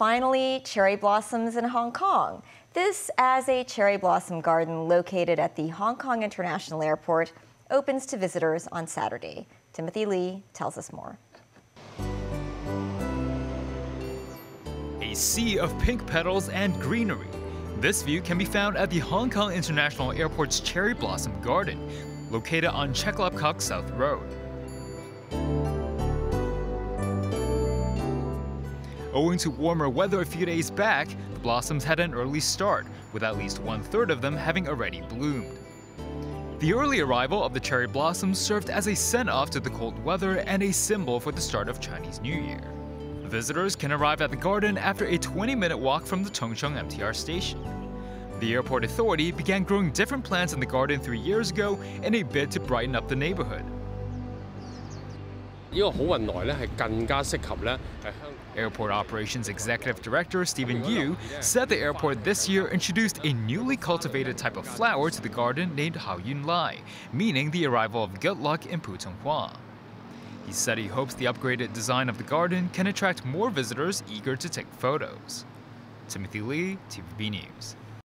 finally cherry blossoms in Hong Kong. This as a cherry blossom garden located at the Hong Kong International Airport opens to visitors on Saturday. Timothy Lee tells us more. A sea of pink petals and greenery. This view can be found at the Hong Kong International Airport's Cherry Blossom Garden, located on Chek Lap Kok South Road. Owing to warmer weather a few days back, the blossoms had an early start, with at least one third of them having already bloomed. The early arrival of the cherry blossoms served as a send-off to the cold weather and a symbol for the start of Chinese New Year. Visitors can arrive at the garden after a 20-minute walk from the Tung Chung MTR station. The airport authority began growing different plants in the garden three years ago in a bid to brighten up the neighborhood. Airport Operations Executive Director Steven oh, Yiu said the airport this year introduced a newly cultivated type of flower to the garden named Hao Yun Lai, meaning the arrival of good luck in Putonghua. He said he hopes the upgraded design of the garden can attract more visitors eager to take photos. Timothy Lee, TVB News.